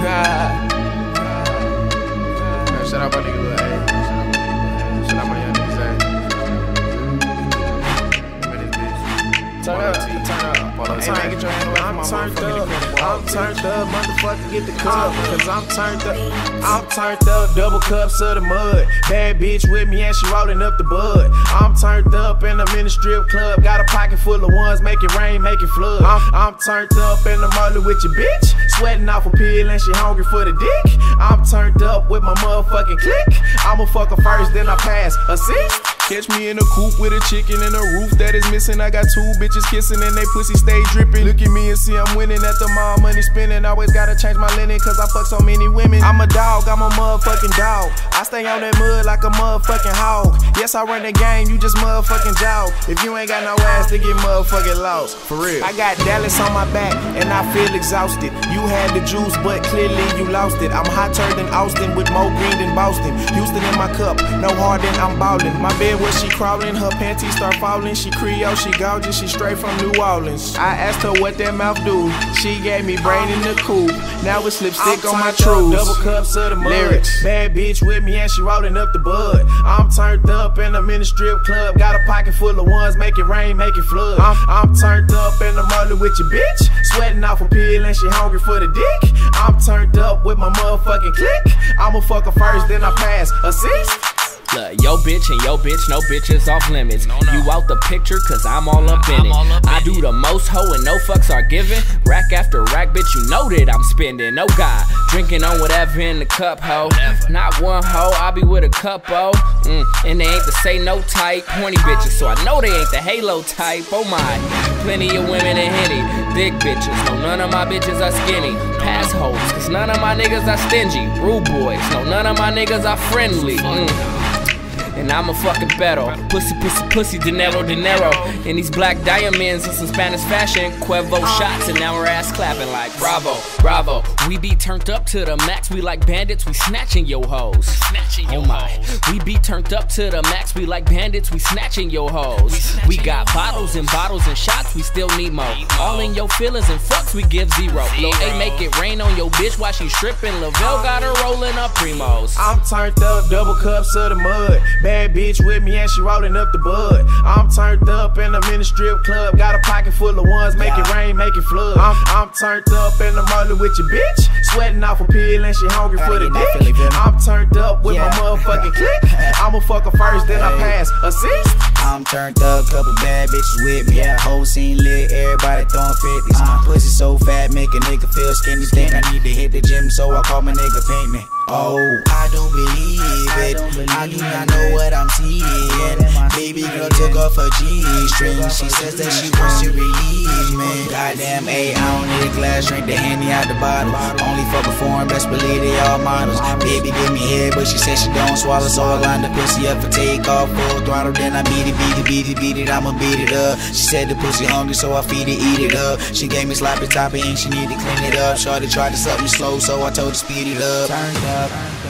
Man, I'm turned, get your hand away from my turned up. I'm turned up, motherfucker, get the cup. Cause I'm turned up. I'm turned up, double cups of the mud. Bad bitch with me and she rolling up the bud. I'm turned up and I'm in the strip club. Got a pocket full of ones, make it rain, make it flood. I'm, I'm turned up and I'm rolling with your bitch. Sweating off a pill and she hungry for the dick. I'm turned up with my motherfucking click. I'ma fuck her first, then I pass. Assist. Catch me in a coop with a chicken and a roof that is missing. I got two bitches kissing and they pussy stay dripping. Look at me and see I'm winning at the mall, money spinning. Always gotta change my linen cause I fuck so many women. I'm a dog, I'm a motherfucking dog. I stay on that mud like a motherfucking hog. Yes, I run the game, you just motherfucking jog. If you ain't got no ass, to get motherfucking lost. For real. I got Dallas on my back and I feel exhausted. You had the juice, but clearly you lost it. I'm hotter than Austin with more green than Boston. Houston in my cup, no Harden, I'm ballin'. My bed where she crawling, her panties start falling. She Creole, she gorgeous, she straight from New Orleans. I asked her what that mouth do. She gave me brain in the coupe. Now it's lipstick on my trues. Double cups of the mud. Lyrics. Bad bitch with me and she rolling up the bud. I'm turned up and I'm in the strip club. Got a pocket full of ones, make it rain, make it flood. I'm, I'm turned up and I'm rolling with your bitch. Sweating off a pill and she hungry for the dick. I'm turned up with my motherfucking click. I'ma fuck her first, then I pass. Assist. Look, yo bitch and yo bitch, no bitches off limits. You out the picture, cause I'm all up in it. I do the most hoe and no fucks are given. Rack after rack, bitch, you know that I'm spending. No God, drinking on whatever in the cup, ho. Not one hoe, I be with a couple. Mm, and they ain't the say no type, pointy bitches, so I know they ain't the halo type. Oh my, plenty of women in Henny, thick bitches. No, none of my bitches are skinny. Pass hoes, cause none of my niggas are stingy. Rude boys, no, none of my niggas are friendly. Mm. And I'm a fucking pedo. Pussy, pussy, pussy, dinero, dinero. And these black diamonds in some Spanish fashion. Cuervo uh. shots, and now we're ass clapping like bravo, bravo. We be turned up to the max, we like bandits, we snatching yo hoes. Snatching oh my. We be turned up to the max, we like bandits, we snatching yo hoes. We got bottles and bottles and shots, we still need more. All in your feelings and fucks, we give zero. Lil A make it rain on your bitch while she stripping. Lavelle got her rolling up primos. I'm turned up, double cups of the mud. Bad bitch with me and she rolling up the bud. I'm turned up and I'm in the mini strip club. Got a pocket full of ones, make it rain, make it flood. I'm, I'm turned up and I'm rolling with your bitch. Sweating off a pill and she hungry for the dick. I'm turned up with my motherfucking click. I'ma fuck her first, then I pass. Assist. I'm turned up, couple bad bitches with me. Yeah. Whole scene lit, everybody throwing 50s. My uh. pussy so fat, make a nigga feel skinny. Think I need to hit the gym, so I call my nigga Me. Oh, I don't believe it. I do not know what I'm seeing. Baby girl off her G string. She says that she wants to release me. Goddamn, A, I don't need a glass, drink the Henny out the bottle. Only fuck a foreign, best believe they all models. Baby give me head, but she said she don't swallow, so I line the pussy up for take off full throttle. Then I beat it, beat it, beat it, beat it. I'ma beat it up. She said the pussy hungry, so I feed it, eat it up. She gave me sloppy toppy and she need to clean it up. Shorty tried to suck me slow, so I told her speed it up. Turned up.